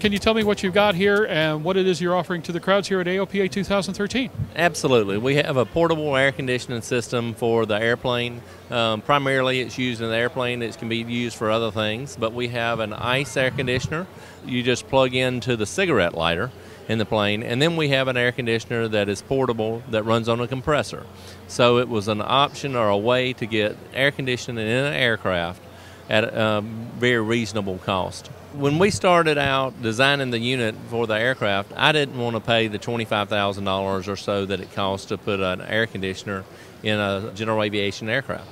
Can you tell me what you've got here and what it is you're offering to the crowds here at AOPA 2013? Absolutely. We have a portable air conditioning system for the airplane. Um, primarily, it's used in the airplane. It can be used for other things, but we have an ice air conditioner. You just plug into the cigarette lighter in the plane, and then we have an air conditioner that is portable that runs on a compressor. So it was an option or a way to get air conditioning in an aircraft at a very reasonable cost. When we started out designing the unit for the aircraft, I didn't want to pay the $25,000 or so that it costs to put an air conditioner in a general aviation aircraft.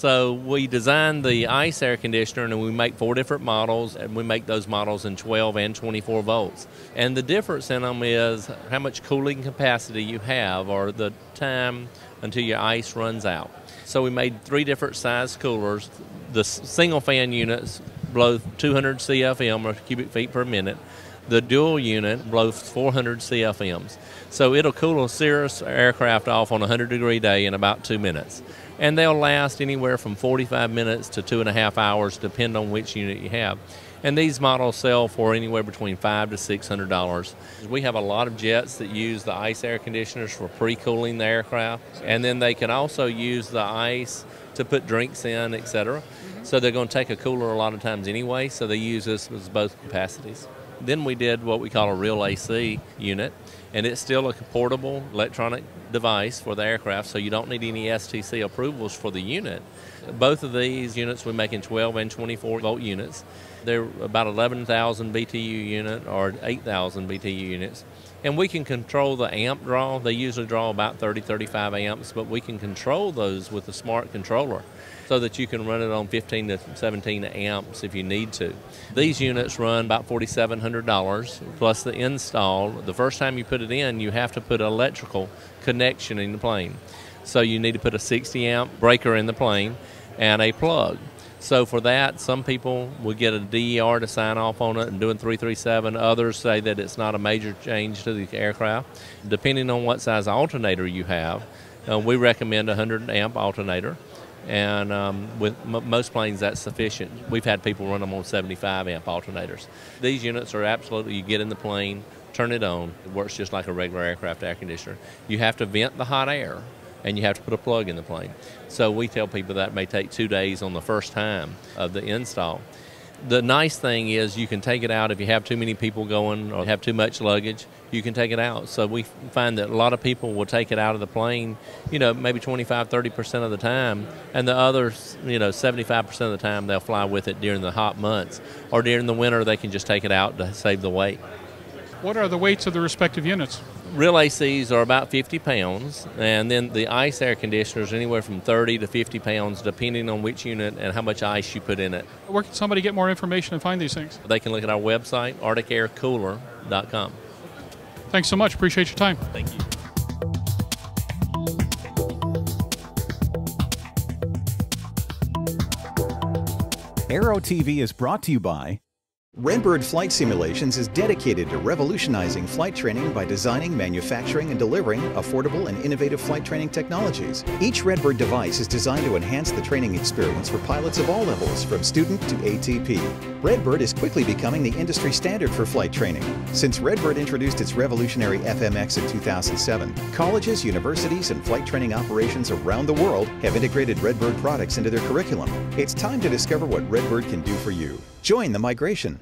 So we designed the ICE air conditioner and we make four different models and we make those models in 12 and 24 volts. And the difference in them is how much cooling capacity you have or the time until your ice runs out. So we made three different size coolers. The single fan units blow 200 CFM or cubic feet per minute. The dual unit blows 400 CFMs. So it'll cool a Cirrus aircraft off on a 100 degree day in about two minutes. And they'll last anywhere from 45 minutes to two and a half hours, depending on which unit you have. And these models sell for anywhere between five to six hundred dollars. We have a lot of jets that use the ice air conditioners for pre-cooling the aircraft, and then they can also use the ice to put drinks in, etc. Mm-hmm. So they're going to take a cooler a lot of times anyway, so they use this as both capacities. Then we did what we call a real AC unit, and it's still a portable electronic device for the aircraft, so you don't need any STC approvals for the unit. Both of these units we make in 12 and 24 volt units. They're about 11,000 BTU unit or 8,000 BTU units. And we can control the amp draw. They usually draw about 30, 35 amps, but we can control those with a smart controller so that you can run it on 15 to 17 amps if you need to. These units run about $4,700 plus the install. The first time you put it in, you have to put electrical connection in the plane. So you need to put a 60 amp breaker in the plane and a plug. So for that, some people will get a DER to sign off on it and doing 337. Others say that it's not a major change to the aircraft. Depending on what size alternator you have, uh, we recommend a 100 amp alternator. And um, with m- most planes, that's sufficient. We've had people run them on 75 amp alternators. These units are absolutely, you get in the plane, turn it on, it works just like a regular aircraft air conditioner. You have to vent the hot air and you have to put a plug in the plane. So we tell people that may take two days on the first time of the install. The nice thing is you can take it out if you have too many people going or have too much luggage, you can take it out. So we find that a lot of people will take it out of the plane, you know, maybe 25, 30% of the time, and the others, you know, 75% of the time they'll fly with it during the hot months. Or during the winter, they can just take it out to save the weight. What are the weights of the respective units? real ACs are about 50 pounds, and then the ice air conditioners anywhere from 30 to 50 pounds, depending on which unit and how much ice you put in it. Where can somebody get more information and find these things? They can look at our website, arcticaircooler.com. Thanks so much. Appreciate your time. Thank you. Aero TV is brought to you by Redbird Flight Simulations is dedicated to revolutionizing flight training by designing, manufacturing, and delivering affordable and innovative flight training technologies. Each Redbird device is designed to enhance the training experience for pilots of all levels, from student to ATP. Redbird is quickly becoming the industry standard for flight training. Since Redbird introduced its revolutionary FMX in 2007, colleges, universities, and flight training operations around the world have integrated Redbird products into their curriculum. It's time to discover what Redbird can do for you. Join the migration.